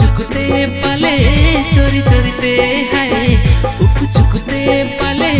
चुकते पले चोरी चोरी ते है। उप चुकते पले